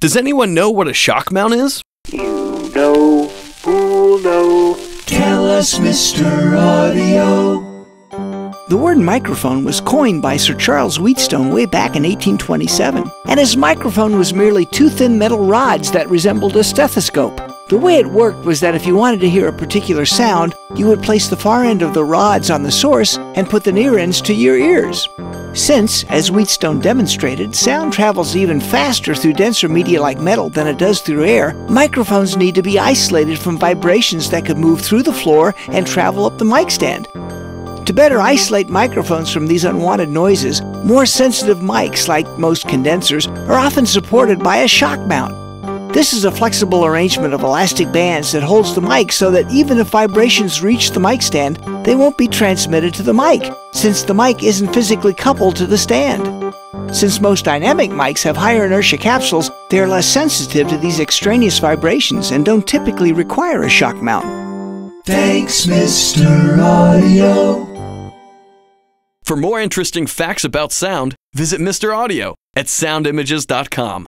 Does anyone know what a shock mount is? You know, who'll know? Tell us, Mr. Audio. The word microphone was coined by Sir Charles Wheatstone way back in 1827, and his microphone was merely two thin metal rods that resembled a stethoscope. The way it worked was that if you wanted to hear a particular sound, you would place the far end of the rods on the source and put the near ends to your ears. Since, as Wheatstone demonstrated, sound travels even faster through denser media like metal than it does through air, microphones need to be isolated from vibrations that could move through the floor and travel up the mic stand. To better isolate microphones from these unwanted noises, more sensitive mics, like most condensers, are often supported by a shock mount. This is a flexible arrangement of elastic bands that holds the mic so that even if vibrations reach the mic stand, they won't be transmitted to the mic, since the mic isn't physically coupled to the stand. Since most dynamic mics have higher inertia capsules, they are less sensitive to these extraneous vibrations and don't typically require a shock mount. Thanks, Mr. Audio. For more interesting facts about sound, visit Mr. Audio at soundimages.com.